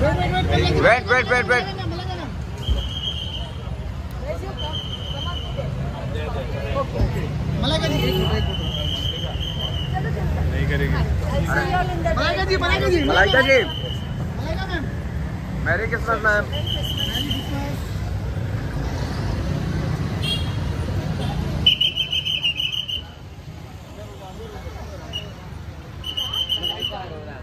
Wait wait wait wait नहीं करेगी Malaika ji Malaika ji. Merry Christmas ma'am Malaika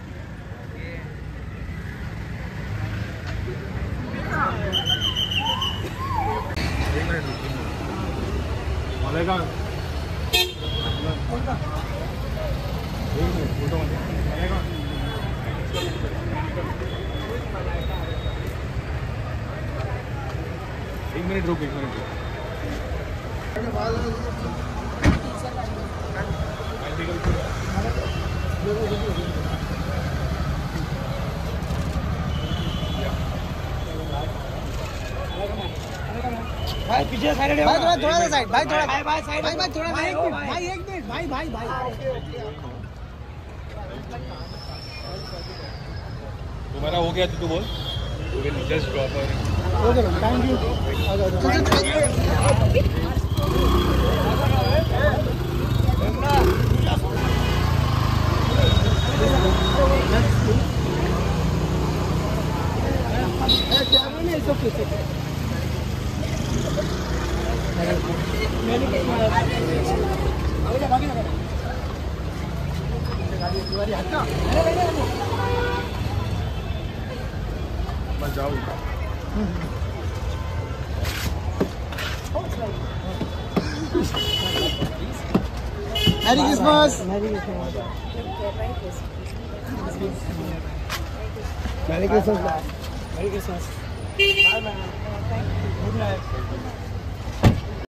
एक minute रुक एक मिनट रुक। भाई पीछे साइड भाई थोड़ा थोड़ा सा साइड भाई थोड़ा। भाई भाई साइड भाई भाई थोड़ा भाई एक मिनट भाई। एक मिनट भाई भाई भाई। तुम्हारा हो गया तो तू बोल। Just drop okay thank you मैं जाऊँ merry Christmas merry Christmas merry Christmas